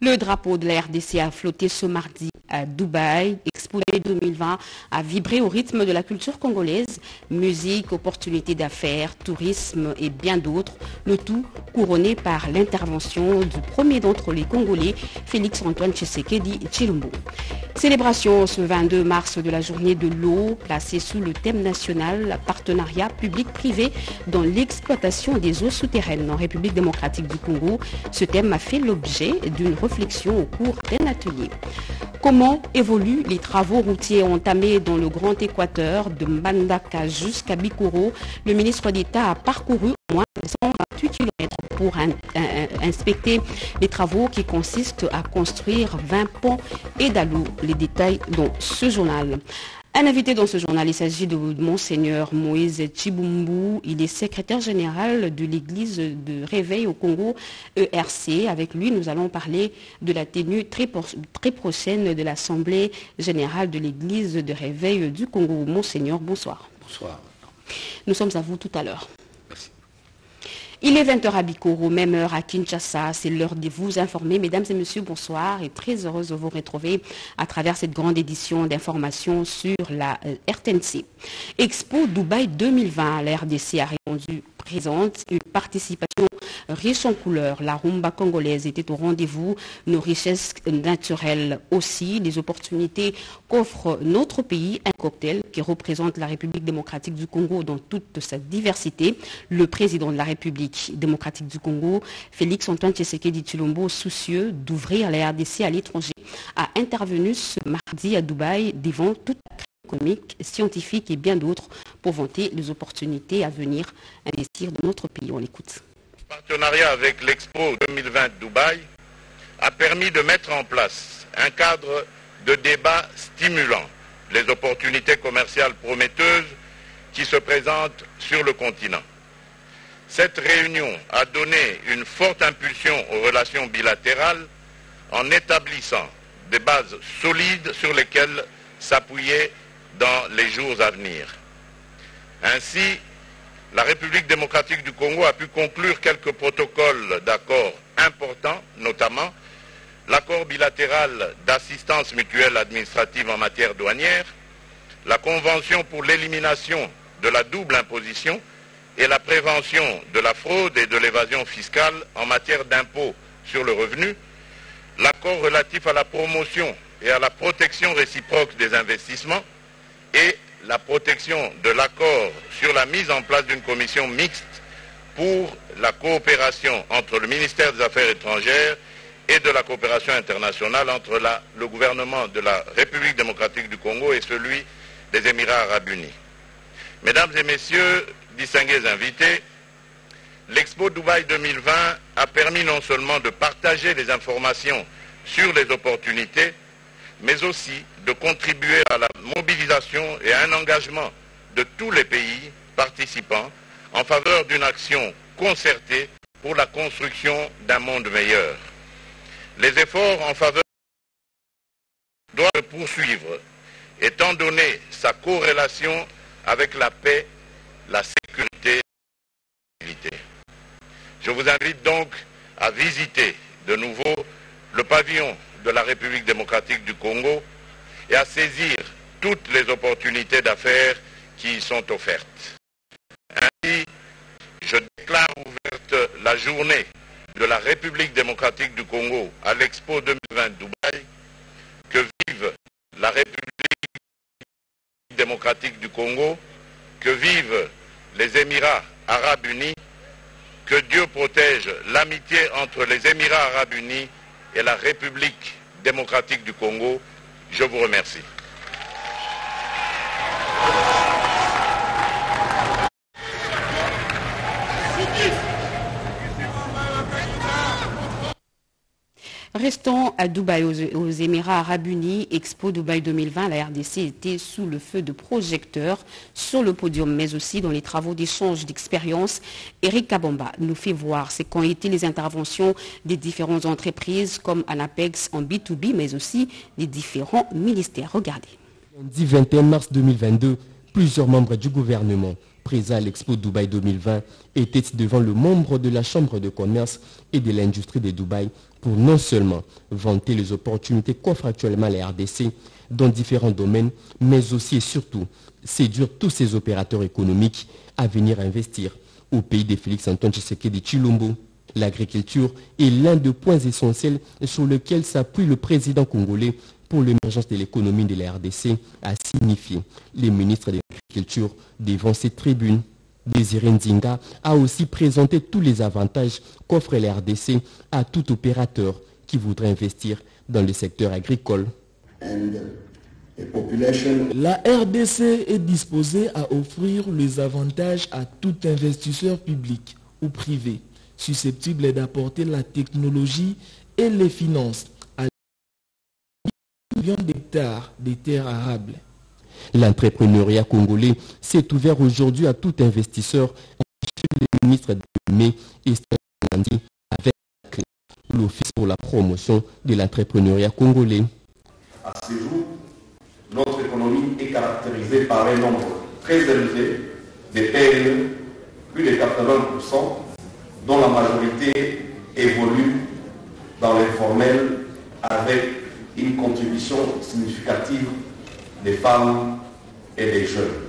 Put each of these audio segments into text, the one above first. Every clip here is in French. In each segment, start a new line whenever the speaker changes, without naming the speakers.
Le drapeau de la RDC a flotté ce mardi à Dubaï. Expo 2020 a vibré au rythme de la culture congolaise. Musique, opportunités d'affaires, tourisme et bien d'autres. Le tout couronné par l'intervention du premier d'entre les Congolais, Félix-Antoine Tshisekedi Chilombo. Célébration ce 22 mars de la journée de l'eau, placée sous le thème national partenariat public-privé dans l'exploitation des eaux souterraines en République démocratique du Congo. Ce thème a fait l'objet d'une au cours d'un atelier. Comment évoluent les travaux routiers entamés dans le Grand Équateur de Mbandaka jusqu'à Bikoro? Le ministre d'État a parcouru au moins 128 km pour inspecter les travaux qui consistent à construire 20 ponts et d'alou. Les détails dans ce journal. Un invité dans ce journal, il s'agit de Monseigneur Moïse Chibumbu. Il est secrétaire général de l'église de Réveil au Congo ERC. Avec lui, nous allons parler de la tenue très, très prochaine de l'Assemblée générale de l'église de Réveil du Congo. Monseigneur, bonsoir.
Bonsoir.
Nous sommes à vous tout à l'heure. Il est 20h à Bikoro, même heure à Kinshasa. C'est l'heure de vous informer. Mesdames et messieurs, bonsoir et très heureuse de vous retrouver à travers cette grande édition d'information sur la euh, RTNC. Expo Dubaï 2020, la RDC a répondu présente une participation riche en couleurs. La rumba congolaise était au rendez-vous, nos richesses naturelles aussi, les opportunités qu'offre notre pays, un cocktail qui représente la République démocratique du Congo dans toute sa diversité. Le président de la République démocratique du Congo, Félix Antoine Tshisekedi Chilombo, soucieux d'ouvrir la RDC à l'étranger, a intervenu ce mardi à Dubaï devant toute la économique, scientifique et bien d'autres pour vanter les opportunités à venir investir dans notre pays. On l'écoute.
Le partenariat avec l'Expo 2020 Dubaï a permis de mettre en place un cadre de débat stimulant les opportunités commerciales prometteuses qui se présentent sur le continent. Cette réunion a donné une forte impulsion aux relations bilatérales en établissant des bases solides sur lesquelles s'appuyer dans les jours à venir. Ainsi, la République démocratique du Congo a pu conclure quelques protocoles d'accords importants, notamment l'accord bilatéral d'assistance mutuelle administrative en matière douanière, la Convention pour l'élimination de la double imposition et la prévention de la fraude et de l'évasion fiscale en matière d'impôt sur le revenu, l'accord relatif à la promotion et à la protection réciproque des investissements et la protection de l'accord sur la mise en place d'une commission mixte pour la coopération entre le ministère des Affaires étrangères et de la coopération internationale entre le gouvernement de la République démocratique du Congo et celui des Émirats arabes unis. Mesdames et messieurs, distingués invités, l'Expo Dubaï 2020 a permis non seulement de partager les informations sur les opportunités, mais aussi de contribuer à la mobilisation et à un engagement de tous les pays participants en faveur d'une action concertée pour la construction d'un monde meilleur. Les efforts en faveur doivent poursuivre, étant donné sa corrélation avec la paix, la sécurité et la stabilité. Je vous invite donc à visiter de nouveau le pavillon de la République démocratique du Congo et à saisir toutes les opportunités d'affaires qui y sont offertes. Ainsi, je déclare ouverte la journée de la République démocratique du Congo à l'Expo 2020 Dubaï. Que vive la République démocratique du Congo, que vivent les Émirats arabes unis, que Dieu protège l'amitié entre les Émirats arabes unis et la République démocratique du Congo. Je vous remercie.
Restons à Dubaï, aux, Émirats arabes unis. Expo Dubaï 2020, la RDC était sous le feu de projecteurs sur le podium, mais aussi dans les travaux d'échange d'expérience. Eric Kabamba nous fait voir ce qu'ont été les interventions des différentes entreprises comme Anapex en B2B, mais aussi des différents ministères. Regardez.
Lundi 21 mars 2022, plusieurs membres du gouvernement présents à l'Expo Dubaï 2020 étaient devant le membre de la Chambre de commerce et de l'industrie de Dubaï pour non seulement vanter les opportunités qu'offre actuellement la RDC dans différents domaines, mais aussi et surtout séduire tous ces opérateurs économiques à venir investir au pays de Félix Antoine Tshisekedi Chilombo. L'agriculture est l'un des points essentiels sur lesquels s'appuie le président congolais pour l'émergence de l'économie de la RDC, a signifié les ministres de l'Agriculture devant cette tribune. Désiré Nzinga a aussi présenté tous les avantages qu'offre la RDC à tout opérateur qui voudrait investir dans le secteur agricole.
La RDC est disposée à offrir les avantages à tout investisseur public ou privé susceptible d'apporter la technologie et les finances à millions d'hectares de terres arables.
L'entrepreneuriat congolais s'est ouvert aujourd'hui à tout investisseur, le ministre de mai et avec l'Office pour la promotion de l'entrepreneuriat congolais.
À ce jour, notre économie est caractérisée par un nombre très élevé de PME, plus de 80%, dont la majorité évolue dans l'informel avec une contribution significative des femmes et des jeunes.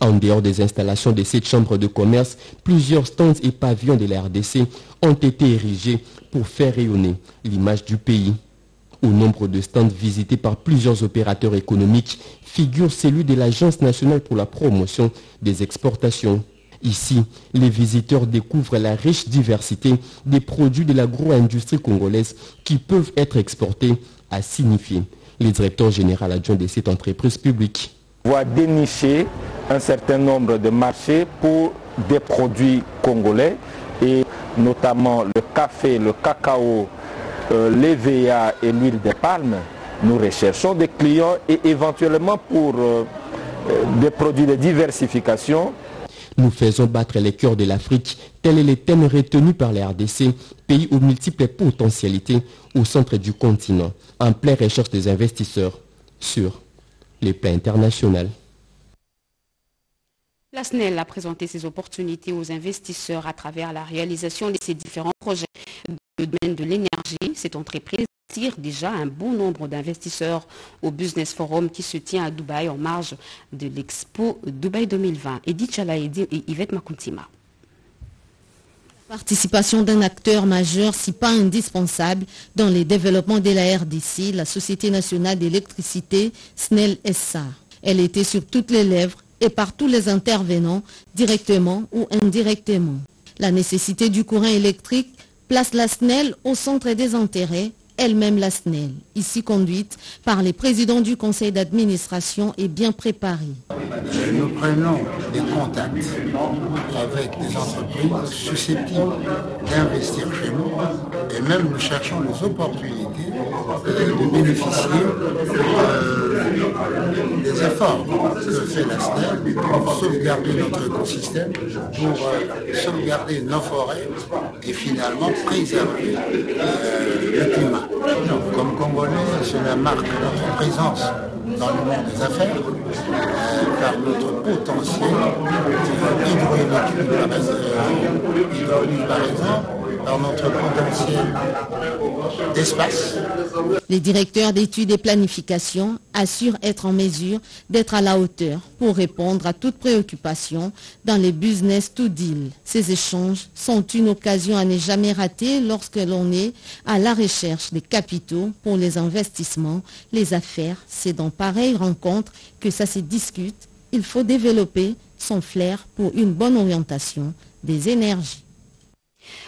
En dehors des installations de cette chambre de commerce, plusieurs stands et pavillons de la RDC ont été érigés pour faire rayonner l'image du pays. Au nombre de stands visités par plusieurs opérateurs économiques figure celui de l'Agence nationale pour la promotion des exportations. Ici, les visiteurs découvrent la riche diversité des produits de l'agro-industrie congolaise qui peuvent être exportés, a signifié le directeur général adjoint de cette entreprise publique.
On va dénicher un certain nombre de marchés pour des produits congolais et notamment le café, le cacao, euh, l'EVA et l'huile de palme. Nous recherchons des clients et éventuellement pour euh, euh, des produits de diversification
nous faisons battre les cœurs de l'Afrique, tel est le thème retenu par les RDC, pays aux multiples potentialités au centre du continent, en pleine recherche des investisseurs sur les plans internationaux.
La SNEL a présenté ses opportunités aux investisseurs à travers la réalisation de ses différents projets. Dans le domaine de l'énergie, cette entreprise attire déjà un bon nombre d'investisseurs au Business Forum qui se tient à Dubaï en marge de l'Expo Dubaï 2020. Edith Chalaïdi et Yvette Makuntima.
Participation d'un acteur majeur, si pas indispensable, dans les développements de la RDC, la Société nationale d'électricité, SNEL SA. Elle était sur toutes les lèvres et par tous les intervenants, directement ou indirectement. La nécessité du courant électrique place la SNEL au centre des intérêts elle-même la SNEL, ici conduite par les présidents du conseil d'administration et bien préparée.
Nous prenons des contacts avec des entreprises susceptibles d'investir chez nous et même nous cherchons les opportunités de bénéficier euh, des efforts que fait la SNEL pour sauvegarder notre écosystème, pour euh, sauvegarder nos forêts et finalement préserver euh, le climat. Comme Congolais, cela marque notre présence dans le monde des affaires, euh, par notre potentiel hydraulique par exemple, par notre potentiel d'espace.
Les directeurs d'études et planification assurent être en mesure d'être à la hauteur pour répondre à toute préoccupation dans les business to deal. Ces échanges sont une occasion à ne jamais rater lorsque l'on est à la recherche des capitaux pour les investissements, les affaires. C'est dans pareilles rencontres que ça se discute. Il faut développer son flair pour une bonne orientation des énergies.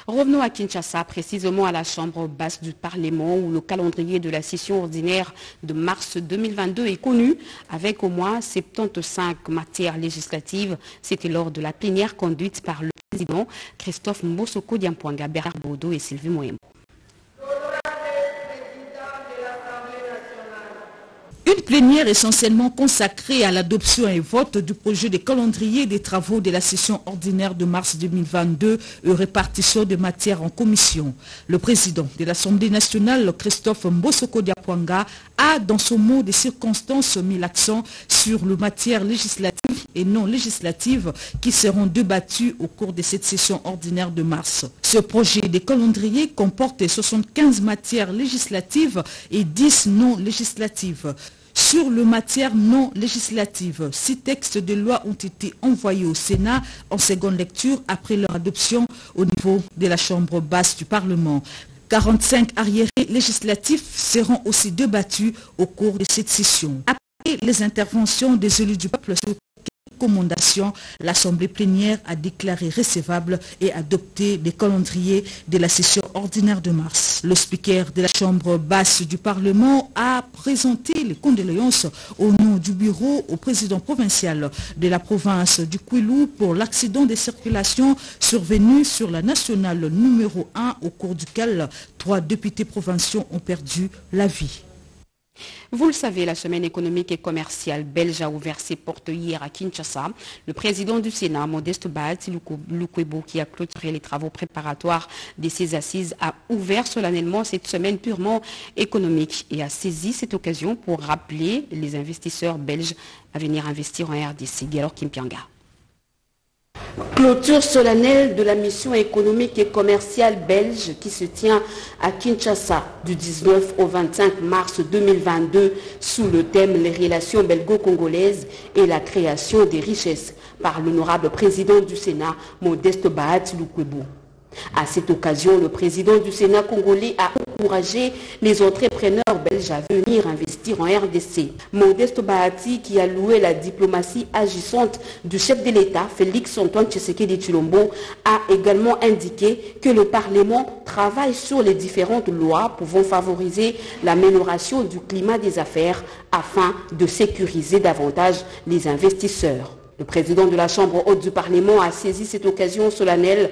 Revenons à Kinshasa, précisément à la Chambre basse du Parlement, où le calendrier de la session ordinaire de mars 2022 est connu, avec au moins 75 matières législatives. C'était lors de la plénière conduite par le président Christophe Mbosoko Diampoanga, Bernard Bodo et Sylvie Moembo.
Une plénière essentiellement consacrée à l'adoption et vote du projet de calendrier des travaux de la session ordinaire de mars 2022 et répartition des matières en commission. Le président de l'Assemblée nationale, Christophe Mbosoko Diapwanga, a dans son mot de circonstances mis l'accent sur le matière législative et non législatives qui seront débattues au cours de cette session ordinaire de mars. Ce projet de calendrier comporte 75 matières législatives et 10 non législatives. Sur le matière non législative, six textes de loi ont été envoyés au Sénat en seconde lecture après leur adoption au niveau de la Chambre basse du Parlement. 45 arriérés législatifs seront aussi débattus au cours de cette session. Après les interventions des élus du peuple l'Assemblée plénière a déclaré recevable et adopté les calendriers de la session ordinaire de mars. Le speaker de la Chambre basse du Parlement a présenté les condoléances au nom du bureau au président provincial de la province du Kouilou pour l'accident de circulation survenu sur la nationale numéro 1 au cours duquel trois députés provinciaux ont perdu la vie.
Vous le savez, la semaine économique et commerciale belge a ouvert ses portes hier à Kinshasa. Le président du Sénat, Modeste Bat Lukwebo, qui a clôturé les travaux préparatoires de ses assises, a ouvert solennellement cette semaine purement économique et a saisi cette occasion pour rappeler les investisseurs belges à venir investir en RDC. Galor Kimpianga. Clôture solennelle de la mission économique et commerciale belge qui se tient à Kinshasa du 19 au 25 mars 2022 sous le thème Les relations belgo-congolaises et la création des richesses par l'honorable président du Sénat, Modeste Bahati Lukwebo. À cette occasion, le président du Sénat congolais a encouragé les entrepreneurs belges à venir investir en RDC. Modeste Bahati, qui a loué la diplomatie agissante du chef de l'État, Félix Antoine Tshisekedi Chilombo, a également indiqué que le Parlement travaille sur les différentes lois pouvant favoriser l'amélioration du climat des affaires afin de sécuriser davantage les investisseurs. Le président de la Chambre haute du Parlement a saisi cette occasion solennelle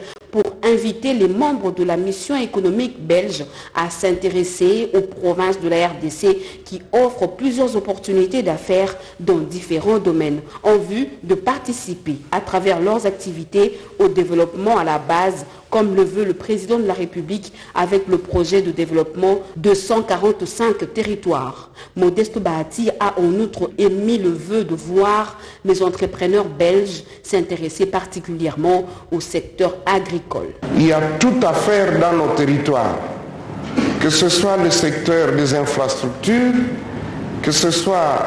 inviter les membres de la mission économique belge à s'intéresser aux provinces de la RDC qui offrent plusieurs opportunités d'affaires dans différents domaines en vue de participer à travers leurs activités au développement à la base comme le veut le président de la République avec le projet de développement de 145 territoires. Modeste Bahati a en outre émis le vœu de voir les entrepreneurs belges s'intéresser particulièrement au secteur agricole.
Il y a tout à faire dans nos territoires, que ce soit le secteur des infrastructures, que ce soit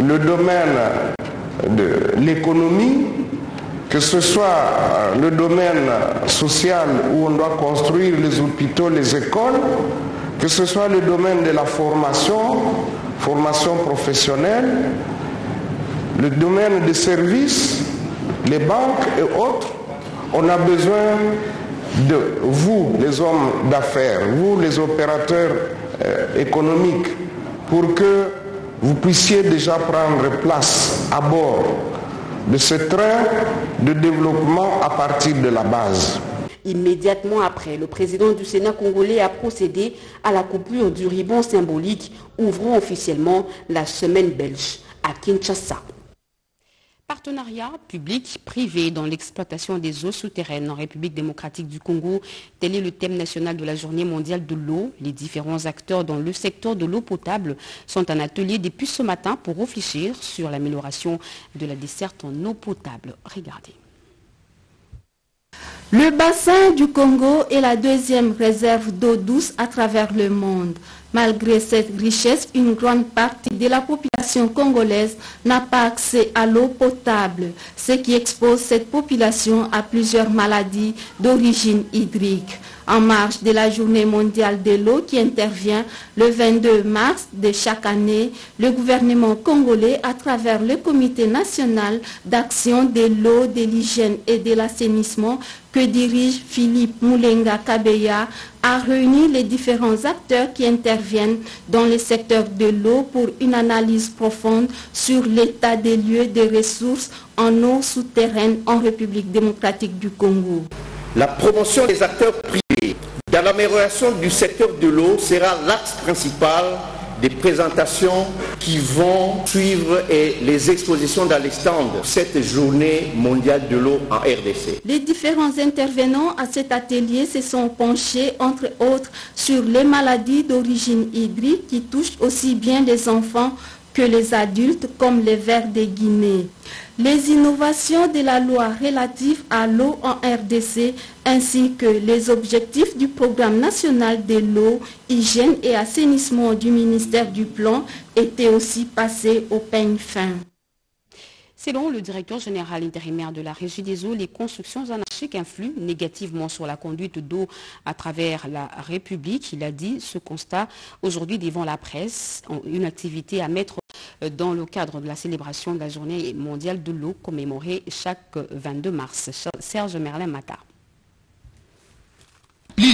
le domaine de l'économie, que ce soit le domaine social où on doit construire les hôpitaux, les écoles, que ce soit le domaine de la formation, formation professionnelle, le domaine des services, les banques et autres, on a besoin de vous, les hommes d'affaires, vous, les opérateurs euh, économiques, pour que vous puissiez déjà prendre place à bord de ce train de développement à partir de la base.
Immédiatement après, le président du Sénat congolais a procédé à la coupure du ruban symbolique ouvrant officiellement la semaine belge à Kinshasa. Partenariat public-privé dans l'exploitation des eaux souterraines en République démocratique du Congo, tel est le thème national de la journée mondiale de l'eau. Les différents acteurs dans le secteur de l'eau potable sont en atelier depuis ce matin pour réfléchir sur l'amélioration de la desserte en eau potable. Regardez.
Le bassin du Congo est la deuxième réserve d'eau douce à travers le monde. Malgré cette richesse, une grande partie de la population congolaise n'a pas accès à l'eau potable, ce qui expose cette population à plusieurs maladies d'origine hydrique. En marge de la journée mondiale de l'eau qui intervient le 22 mars de chaque année, le gouvernement congolais, à travers le Comité national d'action de l'eau, de l'hygiène et de l'assainissement que dirige Philippe Moulenga Kabeya, a réuni les différents acteurs qui interviennent dans le secteur de l'eau pour une analyse profonde sur l'état des lieux des ressources en eau souterraine en République démocratique du Congo.
La promotion des acteurs privés dans l'amélioration du secteur de l'eau sera l'axe principal des présentations qui vont suivre les expositions dans les stands cette journée mondiale de l'eau en RDC.
Les différents intervenants à cet atelier se sont penchés, entre autres, sur les maladies d'origine hydrique qui touchent aussi bien les enfants que les adultes comme les vers des Guinées. Les innovations de la loi relative à l'eau en RDC ainsi que les objectifs du programme national de l'eau, hygiène et assainissement du ministère du Plan étaient aussi passés au peigne fin.
Selon le directeur général intérimaire de la Régie des eaux, les constructions anarchiques influent négativement sur la conduite d'eau à travers la République. Il a dit ce constat aujourd'hui devant la presse, une activité à mettre dans le cadre de la célébration de la journée mondiale de l'eau commémorée chaque 22 mars. Serge Merlin Mata.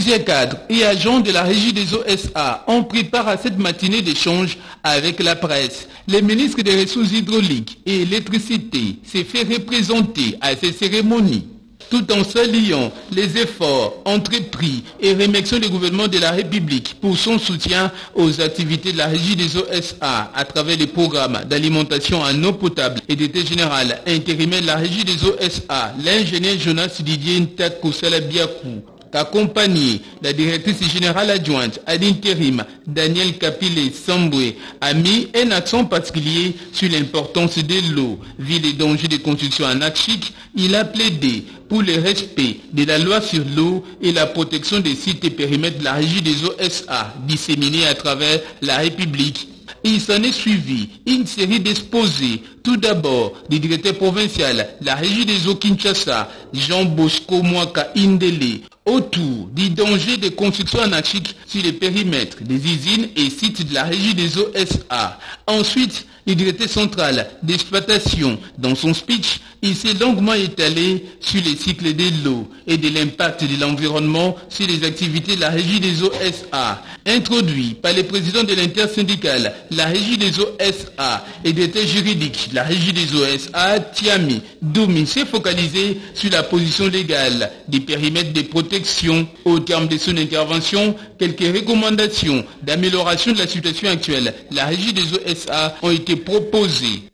Plusieurs cadres et agents de la régie des OSA ont pris part à cette matinée d'échange avec la presse. Le ministre des Ressources hydrauliques et électricité s'est fait représenter à ces cérémonies tout en saluant les efforts entrepris et remerciant le gouvernement de la République pour son soutien aux activités de la régie des OSA à travers les programmes d'alimentation en eau potable et d'été général intérimaire de la régie des OSA, l'ingénieur Jonas Didier Ntakou Salabiakou accompagné la directrice générale adjointe à l'intérim, Daniel Capile Samboué, a mis un accent particulier sur l'importance de l'eau. Vu les dangers de construction anarchiques, il a plaidé pour le respect de la loi sur l'eau et la protection des sites et périmètres de la régie des OSA disséminés à travers la République il s'en est suivi une série d'exposés. Tout d'abord, le directeur provincial, la régie des eaux Kinshasa, Jean Bosco Mwaka Indele, autour du danger de construction anarchique sur les périmètres des usines et sites de la régie des OSA. Ensuite, le directeur central d'exploitation, dans son speech, il s'est longuement étalé sur les cycles de l'eau et de l'impact de l'environnement sur les activités de la régie des OSA. Introduit par le président de l'intersyndicale, la régie des OSA et d'état juridique, la régie des OSA, Tiami Doumi s'est focalisé sur la position légale des périmètres de protection. Au terme de son intervention, quelques recommandations d'amélioration de la situation actuelle, la régie des OSA ont été proposées.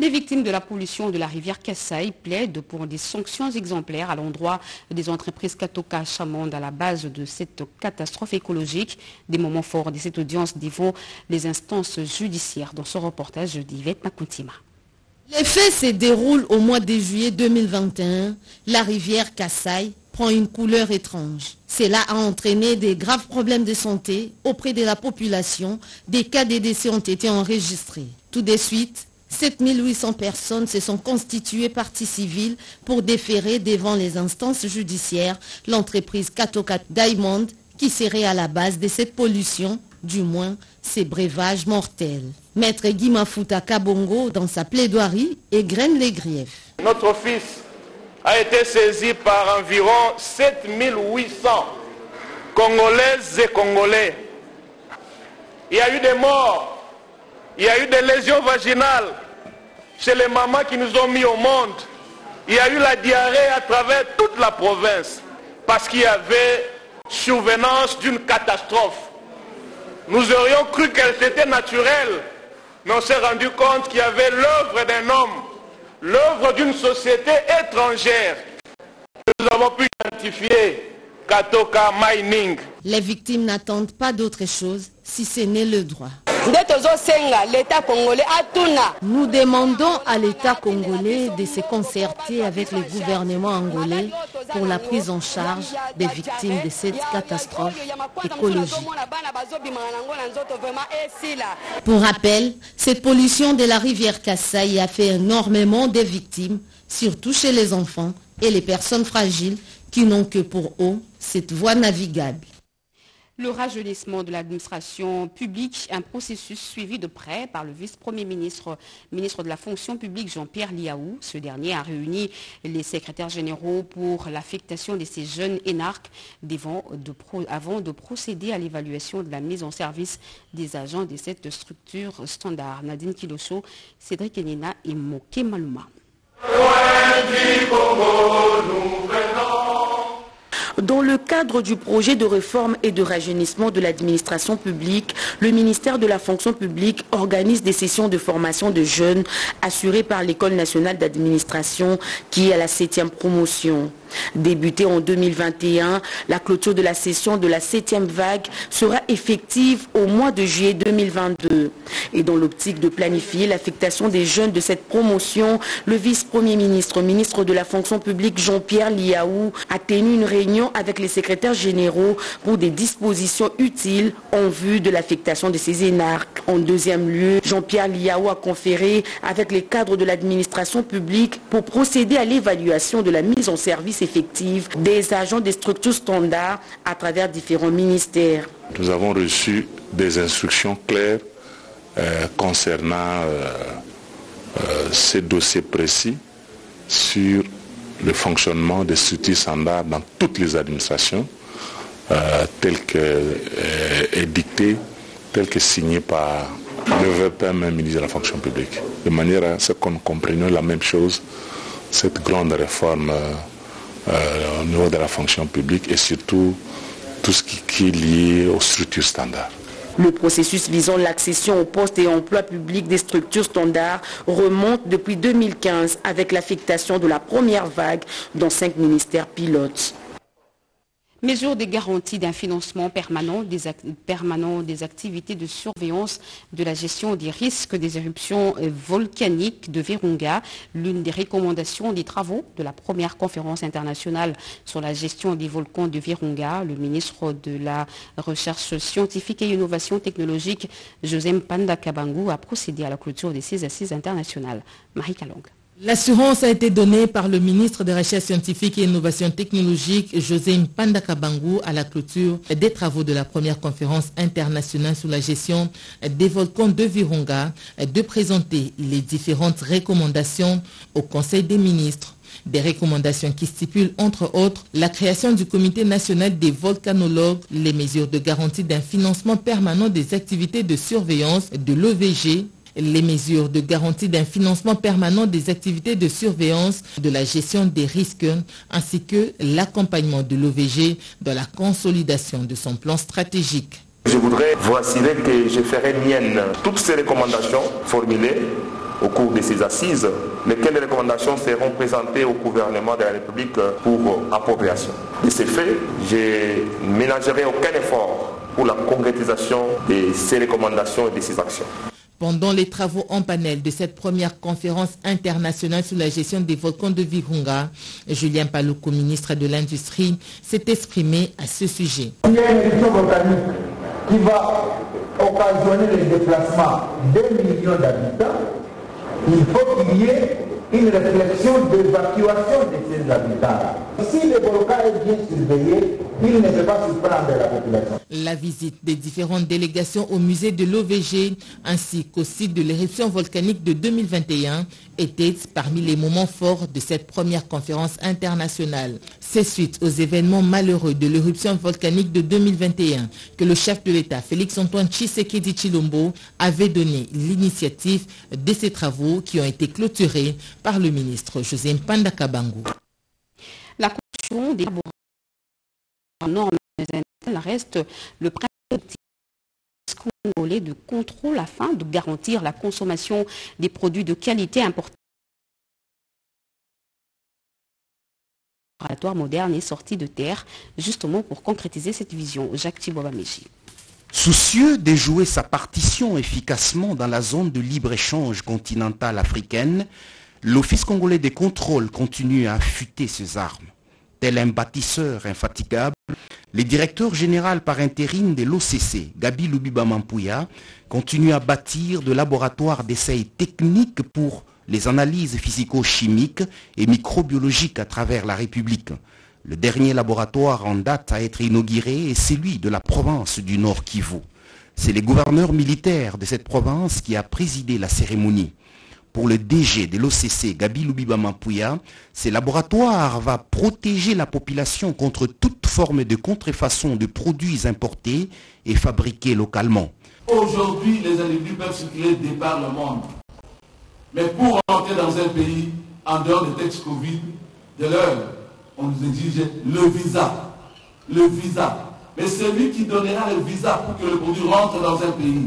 Les victimes de la pollution de la rivière Kassai plaident pour des sanctions exemplaires à l'endroit des entreprises Katoka Chamond à la base de cette catastrophe écologique. Des moments forts de cette audience devant les instances judiciaires dans ce reportage d'Yvette Makuntima.
Les faits se déroulent au mois de juillet 2021. La rivière Kassai prend une couleur étrange. Cela a entraîné des graves problèmes de santé auprès de la population. Des cas de décès ont été enregistrés. Tout de suite, 7800 personnes se sont constituées partie civile pour déférer devant les instances judiciaires l'entreprise Katoka Diamond qui serait à la base de cette pollution, du moins ces breuvages mortels. Maître Guy Mafuta Kabongo, dans sa plaidoirie, égrène les griefs.
Notre fils a été saisi par environ 7800 Congolaises et Congolais. Il y a eu des morts, il y a eu des lésions vaginales chez les mamans qui nous ont mis au monde. Il y a eu la diarrhée à travers toute la province parce qu'il y avait survenance d'une catastrophe. Nous aurions cru qu'elle était naturelle, mais on s'est rendu compte qu'il y avait l'œuvre d'un homme, l'œuvre d'une société étrangère. Nous avons pu identifier Katoka Mining.
Les victimes n'attendent pas d'autre chose si ce n'est le droit. Nous demandons à l'État congolais de se concerter avec le gouvernement angolais pour la prise en charge des victimes de cette catastrophe écologique. Pour rappel, cette pollution de la rivière Kassai a fait énormément de victimes, surtout chez les enfants et les personnes fragiles qui n'ont que pour eau cette voie navigable.
Le rajeunissement de l'administration publique, un processus suivi de près par le vice-premier ministre, ministre de la fonction publique Jean-Pierre Liaou. Ce dernier a réuni les secrétaires généraux pour l'affectation de ces jeunes énarques avant de procéder à l'évaluation de la mise en service des agents de cette structure standard. Nadine Kiloso, Cédric Enina et Moké Maluma.
Dans le cadre du projet de réforme et de rajeunissement de l'administration publique, le ministère de la fonction publique organise des sessions de formation de jeunes assurées par l'École nationale d'administration qui est à la septième promotion. Débutée en 2021, la clôture de la session de la septième vague sera effective au mois de juillet 2022. Et dans l'optique de planifier l'affectation des jeunes de cette promotion, le vice-premier ministre, ministre de la fonction publique Jean-Pierre Liaou a tenu une réunion avec les secrétaires généraux pour des dispositions utiles en vue de l'affectation de ces énarques. En deuxième lieu, Jean-Pierre Liaou a conféré avec les cadres de l'administration publique pour procéder à l'évaluation de la mise en service des agents des structures standards à travers différents ministères.
Nous avons reçu des instructions claires euh, concernant euh, euh, ces dossiers précis sur le fonctionnement des structures standards dans toutes les administrations, tel que est dicté, tel que signé par le VPM ministre de la fonction publique, de manière à ce qu'on comprenne la même chose, cette grande réforme au niveau de la fonction publique et surtout tout ce qui est lié aux structures standards.
Le processus visant l'accession aux postes et emplois publics des structures standards remonte depuis 2015 avec l'affectation de la première vague dans cinq ministères pilotes.
Mesure de garantie d'un financement permanent des, permanent des, activités de surveillance de la gestion des risques des éruptions euh, volcaniques de Virunga, l'une des recommandations des travaux de la première conférence internationale sur la gestion des volcans de Virunga. Le ministre de la Recherche scientifique et innovation technologique, José Panda Kabangu, a procédé à la clôture de ces assises internationales. Marie Kalong.
L'assurance a été donnée par le ministre de Recherche scientifique et innovation technologique, José Mpanda Kabangu, à la clôture des travaux de la première conférence internationale sur la gestion des volcans de Virunga, de présenter les différentes recommandations au Conseil des ministres. Des recommandations qui stipulent, entre autres, la création du Comité national des volcanologues, les mesures de garantie d'un financement permanent des activités de surveillance de l'OVG, les mesures de garantie d'un financement permanent des activités de surveillance de la gestion des risques, ainsi que l'accompagnement de l'OVG dans la consolidation de son plan stratégique.
Je voudrais vous assurer que je ferai mienne toutes ces recommandations formulées au cours de ces assises, lesquelles recommandations seront présentées au gouvernement de la République pour appropriation? De ces faits, je ménagerai aucun effort pour la concrétisation de ces recommandations et de ces actions.
Pendant les travaux en panel de cette première conférence internationale sur la gestion des volcans de Virunga, Julien Palouko, ministre de l'Industrie, s'est exprimé à ce sujet.
Il y a une volcanique qui va occasionner le déplacement d'un million d'habitants. Il faut qu'il y ait une réflexion d'évacuation de ces habitants. Si le volcan est bien surveillé, il ne peut pas surprendre la population.
La visite des différentes délégations au musée de l'OVG ainsi qu'au site de l'éruption volcanique de 2021 était parmi les moments forts de cette première conférence internationale. C'est suite aux événements malheureux de l'éruption volcanique de 2021 que le chef de l'État, Félix-Antoine Tshisekedi Chilombo, avait donné l'initiative de ces travaux qui ont été clôturés par le ministre José Mpanda Kabangu.
La des reste le de contrôle afin de garantir la consommation des produits de qualité importés. laboratoire moderne est sorti de terre justement pour concrétiser cette vision. Jacques Tibobameji.
Soucieux de jouer sa partition efficacement dans la zone de libre-échange continentale africaine, l'Office congolais des contrôles continue à affûter ses armes. Tel un bâtisseur infatigable, le directeur général par intérim de l'OCC, Gabi Lubiba Mampouya, continue à bâtir de laboratoires d'essais techniques pour les analyses physico-chimiques et microbiologiques à travers la République. Le dernier laboratoire en date à être inauguré est celui de la province du Nord Kivu. C'est le gouverneur militaire de cette province qui a présidé la cérémonie. Pour le DG de l'OCC, Gabi Lubiba Mampouya, ces laboratoires va protéger la population contre toute forme de contrefaçon de produits importés et fabriqués localement.
Aujourd'hui, les individus peuvent circuler de par le monde. Mais pour rentrer dans un pays, en dehors des textes Covid, de l'heure, on nous exige le visa. le visa. Mais celui qui donnera le visa pour que le produit rentre dans un pays,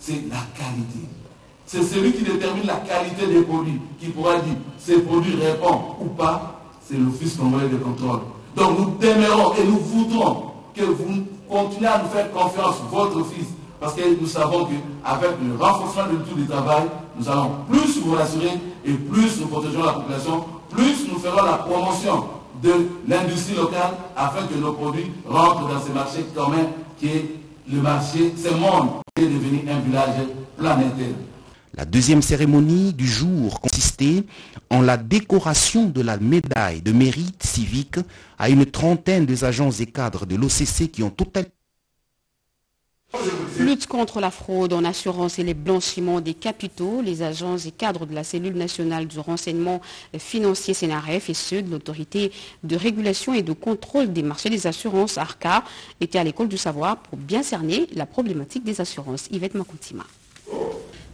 c'est la qualité. C'est celui qui détermine la qualité des produits, qui pourra dire ces produits répondent ou pas, c'est l'Office congolais de contrôle. Donc nous demeurons et nous voudrons que vous continuez à nous faire confiance, votre office, parce que nous savons qu'avec le renforcement de tout du travail, nous allons plus vous rassurer et plus nous protégerons la population, plus nous ferons la promotion de l'industrie locale afin que nos produits rentrent dans ce marché commun qui est le marché, ce monde qui est devenu un village planétaire.
La deuxième cérémonie du jour consistait en la décoration de la médaille de mérite civique à une trentaine des agents et cadres de l'OCC qui ont totalement
Lutte contre la fraude en assurance et les blanchiments des capitaux, les agents et cadres de la cellule nationale du renseignement financier CNRF et ceux de l'autorité de régulation et de contrôle des marchés des assurances ARCA étaient à l'école du savoir pour bien cerner la problématique des assurances. Yvette Makuntima.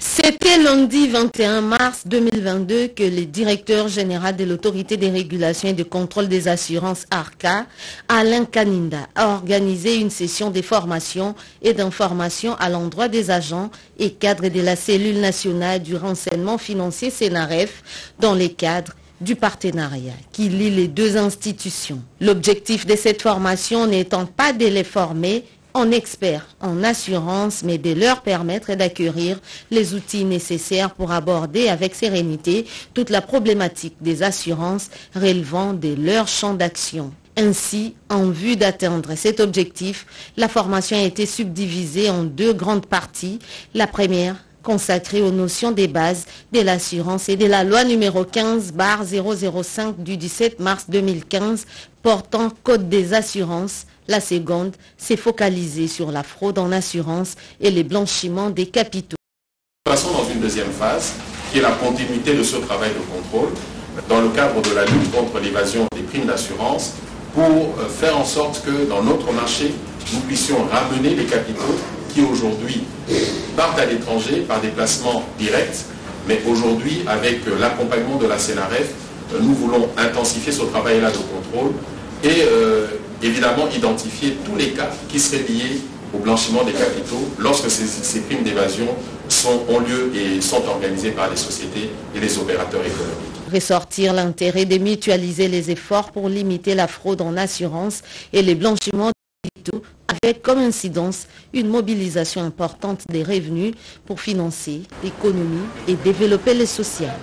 C'était lundi 21 mars 2022 que le directeur général de l'autorité des régulations et de contrôle des assurances ARCA, Alain Kaninda, a organisé une session de formation et d'information à l'endroit des agents et cadres de la cellule nationale du renseignement financier CNRF dans les cadres du partenariat qui lie les deux institutions. L'objectif de cette formation n'étant pas de les former, en experts en assurance, mais de leur permettre d'acquérir les outils nécessaires pour aborder avec sérénité toute la problématique des assurances relevant de leur champ d'action. Ainsi, en vue d'atteindre cet objectif, la formation a été subdivisée en deux grandes parties. La première, consacrée aux notions des bases de l'assurance et de la loi numéro 15 005 du 17 mars 2015 portant Code des assurances la seconde s'est focalisée sur la fraude en assurance et les blanchiments des capitaux.
Nous passons dans une deuxième phase qui est la continuité de ce travail de contrôle dans le cadre de la lutte contre l'évasion des primes d'assurance pour euh, faire en sorte que dans notre marché, nous puissions ramener les capitaux qui aujourd'hui partent à l'étranger par des placements directs, mais aujourd'hui avec euh, l'accompagnement de la CNRF, euh, nous voulons intensifier ce travail-là de contrôle et évidemment identifier tous les cas qui seraient liés au blanchiment des capitaux lorsque ces, primes d'évasion ont lieu et sont organisées par les sociétés et les opérateurs économiques.
Ressortir l'intérêt de mutualiser les efforts pour limiter la fraude en assurance et les blanchiments des capitaux avec comme incidence une mobilisation importante des revenus pour financer l'économie et développer le social.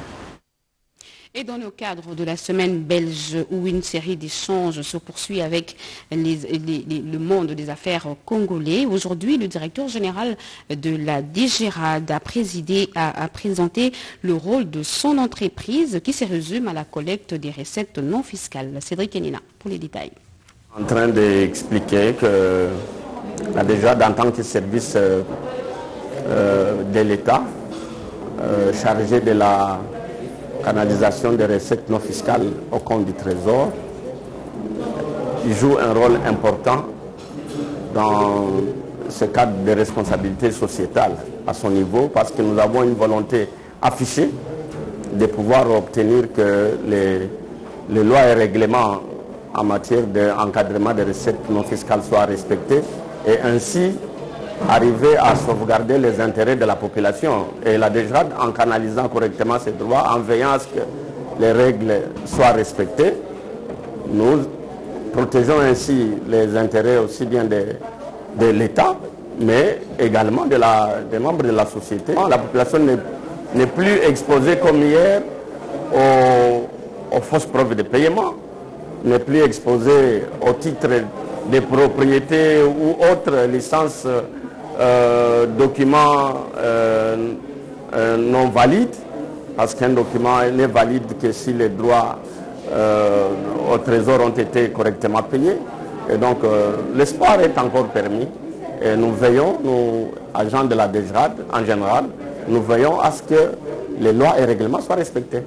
Et dans le cadre de la semaine belge où une série d'échanges se poursuit avec le monde des affaires congolais, aujourd'hui le directeur général de la DGRAD a, présidé, a, présenté le rôle de son entreprise qui se résume à la collecte des recettes non fiscales. Cédric Enina pour les détails.
En train d'expliquer que la DGRAD en tant que service euh, euh, de l'État euh, chargé de la canalisation des recettes non fiscales au compte du Trésor, il joue un rôle important dans ce cadre de responsabilité sociétale à son niveau parce que nous avons une volonté affichée de pouvoir obtenir que les, les lois et règlements en matière d'encadrement des recettes non fiscales soient respectés et ainsi arriver à sauvegarder les intérêts de la population. Et la DGRAD, en canalisant correctement ses droits, en veillant à ce que les règles soient respectées, nous protégeons ainsi les intérêts aussi bien de, l'État, mais également de la, des membres de la société. La population n'est plus exposée comme hier aux, fausses preuves de paiement, n'est plus exposée au titre des propriétés ou autres licences document euh, euh, non valide, parce qu'un document n'est valide que si les droits au trésor ont été correctement payés. Et donc l'espoir est encore permis. Et nous veillons, nous, agents de la DGRAD en général, nous veillons à ce que les lois et règlements soient respectés.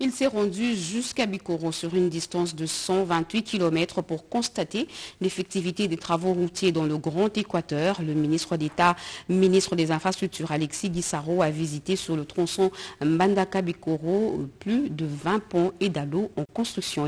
Il s'est rendu jusqu'à Bikoro sur une distance de 128 km pour constater l'effectivité des travaux routiers dans le Grand Équateur. Le ministre d'État, ministre des Infrastructures, Alexis Guissaro, a visité sur le tronçon Mbandaka-Bikoro plus de 20 ponts et dallos en construction.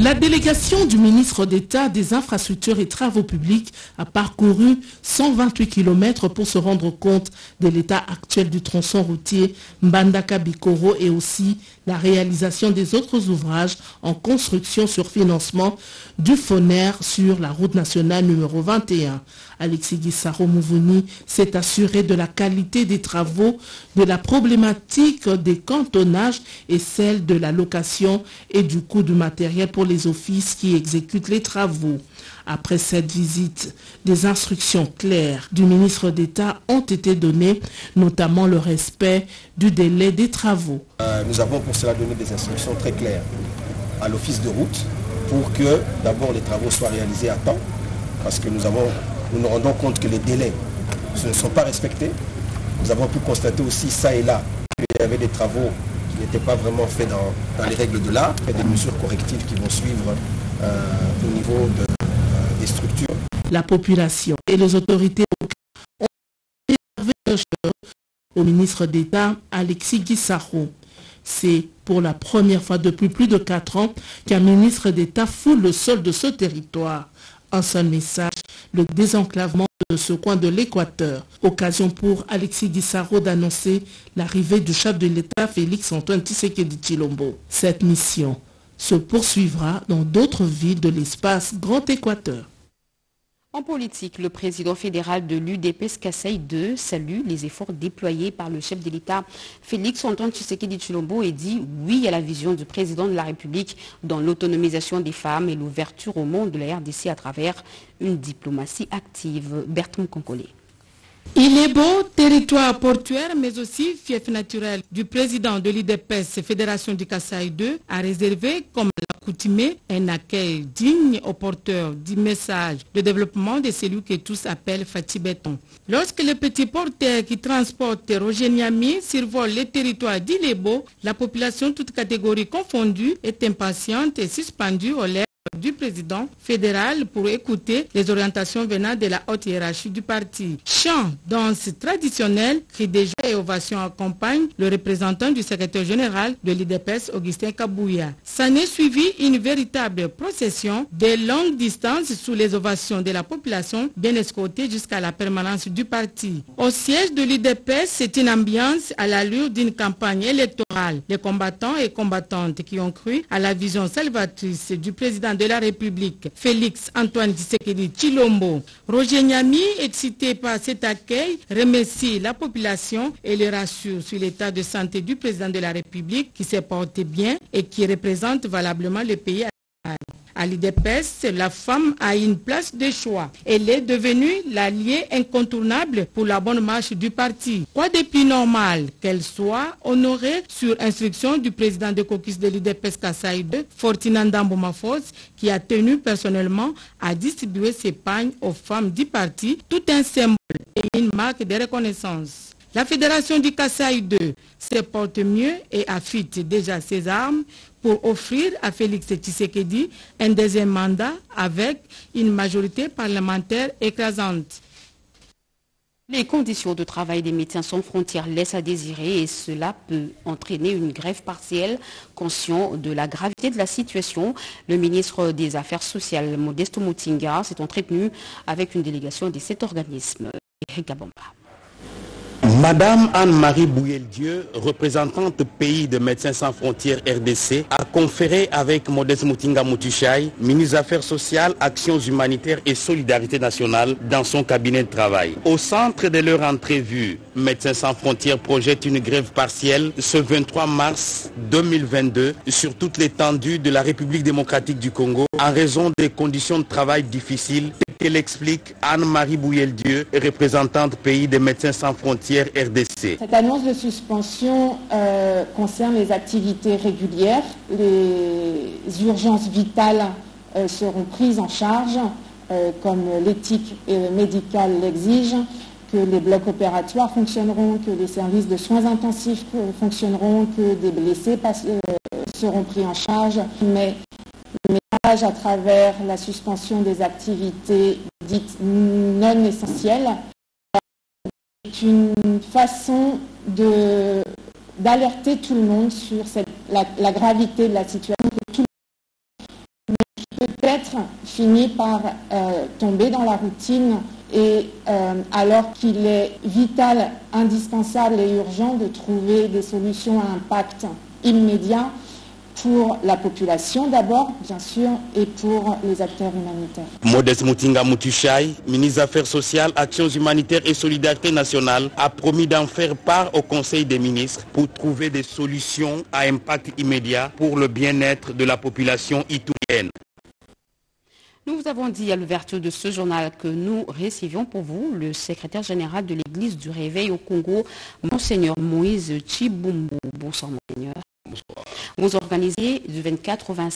La délégation du ministre d'État des Infrastructures et Travaux Publics a parcouru 128 km pour se rendre compte de l'état actuel du tronçon routier Mbandaka-Bikoro et aussi la réalisation des autres ouvrages en construction sur financement du FONER sur la route nationale numéro 21. Alexis Guissaro Mouvouni s'est assuré de la qualité des travaux, de la problématique des cantonnages et celle de la location et du coût du matériel pour les offices qui exécutent les travaux. Après cette visite, des instructions claires du ministre d'État ont été données, notamment le respect du délai des travaux.
Euh, nous avons pour cela donné des instructions très claires à l'office de route pour que d'abord les travaux soient réalisés à temps, parce que nous, avons, nous nous rendons compte que les délais ne sont pas respectés. Nous avons pu constater aussi ça et là qu'il y avait des travaux qui n'étaient pas vraiment faits dans, les règles de l'art, et des mesures correctives qui vont suivre euh, au niveau euh, des structures.
La population et les autorités ont réservé au ministre d'État Alexis Guissaro. C'est pour la première fois depuis plus de quatre ans qu'un ministre d'État foule le sol de ce territoire. Un seul message, le désenclavement de ce coin de l'Équateur. Occasion pour Alexis Guissaro d'annoncer l'arrivée du chef de l'État Félix Antoine Tshisekedi Chilombo. Cette mission se poursuivra dans d'autres villes de l'espace Grand Équateur.
En politique, le président fédéral de l'UDPS Kassai 2 salue les efforts déployés par le chef de l'État Félix Antoine Tshisekedi Chilombo et dit oui à la vision du président de la République dans l'autonomisation des femmes et l'ouverture au monde de la RDC à travers une diplomatie active. Bertrand Concolé.
Il est beau, territoire portuaire, mais aussi fief naturel du président de l'IDPS, Fédération du Kassai 2, a réservé, comme l'accoutumé, un accueil digne aux porteurs du message de développement de celui que tous appellent Fatih Béton. Lorsque le petit porteur qui transporte Roger Niami survole le territoire d'Ilebo, la population, toute catégorie confondue, est impatiente et suspendue aux lèvres du président fédéral pour écouter les orientations venant de la haute hiérarchie du parti. Chant, danse traditionnelle, cri joie et ovations accompagnent le représentant du secrétaire général de l'IDPS, Augustin Kabouya. Ça n'est suivi une véritable procession de longue distance sous les ovations de la population, bien escortée jusqu'à la permanence du parti. Au siège de l'IDPS, c'est une ambiance à l'allure d'une campagne électorale. Les combattants et combattantes qui ont cru à la vision salvatrice du président de la République, Félix Antoine Tshisekedi Chilombo. Roger Niami, excité par cet accueil, remercie la population et le rassure sur l'état de santé du président de la République qui s'est porté bien et qui représente valablement le pays à l'IDPS, la femme a une place de choix. Elle est devenue l'allié incontournable pour la bonne marche du parti. Quoi de plus normal qu'elle soit honorée sur instruction du président de caucus de l'IDPS Kassaï 2, Fortinanda Mafos, qui a tenu personnellement à distribuer ses pagnes aux femmes du parti, tout un symbole et une marque de reconnaissance. La fédération du Kassai 2 se porte mieux et affûte déjà ses armes pour offrir à Félix Tshisekedi un deuxième mandat avec une majorité parlementaire écrasante.
Les conditions de travail des médecins sans frontières laissent à désirer et cela peut entraîner une grève partielle. Conscient de la gravité de la situation, le ministre des Affaires sociales, Modesto Moutinga, s'est entretenu avec une délégation de cet organisme.
Madame Anne-Marie Bouillel-Dieu, représentante pays de Médecins sans frontières RDC, a conféré avec Modeste Moutinga Moutuchai, ministre des Affaires sociales, Actions humanitaires et Solidarité nationale dans son cabinet de travail. Au centre de leur entrevue, Médecins sans frontières projette une grève partielle ce 23 mars 2022 sur toute l'étendue de la République démocratique du Congo en raison des conditions de travail difficiles qu'elle explique Anne-Marie Bouillel-Dieu, représentante pays des Médecins sans frontières
Cette annonce de suspension euh, concerne les activités régulières. Les urgences vitales euh, seront prises en charge, euh, comme l'éthique médicale l'exige, que les blocs opératoires fonctionneront, que les services de soins intensifs fonctionneront, que des blessés seront pris en charge. Mais à travers la suspension des activités dites non essentielles est une façon d'alerter tout le monde sur la, gravité de la situation, que tout bien-être finit par euh, tomber dans la routine et euh, alors qu'il est vital, indispensable et urgent de trouver des solutions à impact immédiat pour la population d'abord, bien sûr, et pour les acteurs humanitaires.
Modeste Moutinga Moutuchai, ministre des Affaires sociales, Actions humanitaires et solidarité nationale, a promis d'en faire part au Conseil des ministres pour trouver des solutions à impact immédiat pour le bien-être de la population itouienne.
Nous vous avons dit à l'ouverture de ce journal que nous recevions pour vous le secrétaire général de l'Église du Réveil au Congo, Monseigneur Moïse Chibumbu. Bonsoir, Monseigneur. Vous organisez du 24 au 26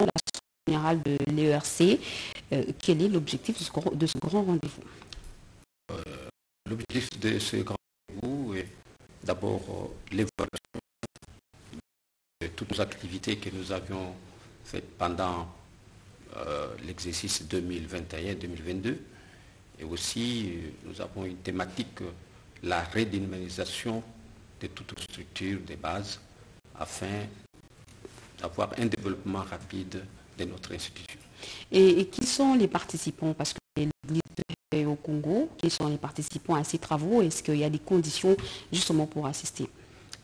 la générale de l'ERC. Euh, quel est l'objectif de ce grand rendez-vous?
Euh, L'objectif de ce grand rendez-vous est d'abord euh, l'évaluation de toutes nos activités que nous avions faites pendant l'exercice 2021-2022. Et aussi, nous avons une thématique, la redynamisation de toutes structures des bases afin d'avoir un développement rapide de notre institution.
Et, qui sont les participants? Parce que l'Église au Congo, qui sont les participants à ces travaux Est-ce qu'il y a des conditions justement pour assister?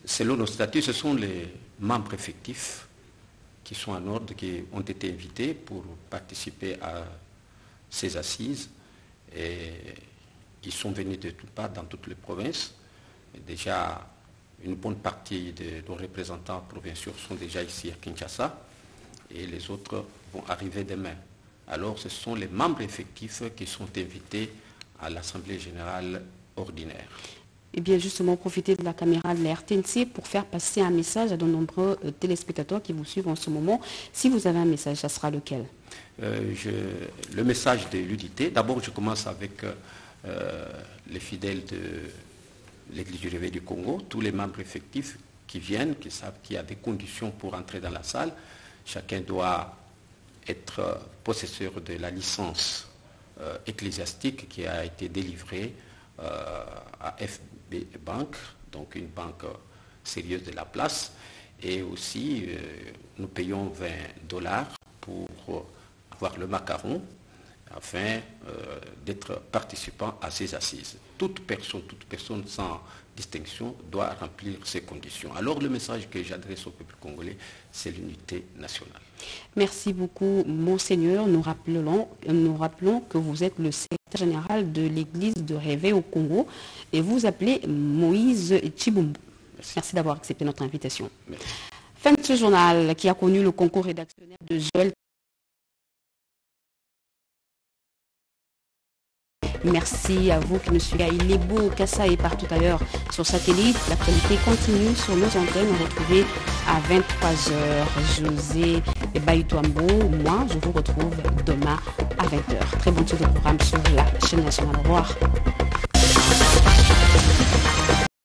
Selon nos statuts, ce sont les membres effectifs qui sont en ordre, qui ont été invités pour participer à ces assises et qui sont venus de toutes parts dans toutes les provinces. déjà, une bonne partie de nos représentants provinciaux sont déjà ici à Kinshasa et les autres vont arriver demain. Alors ce sont les membres effectifs qui sont invités à l'Assemblée générale ordinaire.
Et eh bien justement, profitez de la caméra de la RTNC pour faire passer un message à de nombreux euh, téléspectateurs qui vous suivent en ce moment. Si vous avez un message, ça sera lequel?
Euh, Le message de l'unité. D'abord, je commence avec euh, les fidèles de l'Église du Réveil du Congo, tous les membres effectifs qui viennent, qui savent qu'il y a des conditions pour entrer dans la salle. Chacun doit être possesseur de la licence euh, ecclésiastique qui a été délivrée euh, à FB Bank, donc une banque sérieuse de la place. Et aussi, euh, nous payons 20 dollars pour avoir le macaron afin euh, d'être participant à ces assises. Toute personne, toute personne sans distinction doit remplir ces conditions. Alors le message que j'adresse au peuple congolais, c'est l'unité nationale.
Merci beaucoup, Monseigneur. Nous rappelons, nous rappelons que vous êtes le secrétaire général de l'Église de Réveil au Congo et vous appelez Moïse Chibumbu. Merci, d'avoir accepté notre invitation. Fin de ce journal qui a connu le concours rédactionnel de Joël Merci à vous qui nous suivez à Ilebo, Kassa et partout ailleurs sur satellite. L'actualité continue sur nos antennes. Retrouvez à 23h José et Baïtouambo. Moi, je vous retrouve demain à 20h. Très bonne suite de programme sur la chaîne nationale. Au revoir.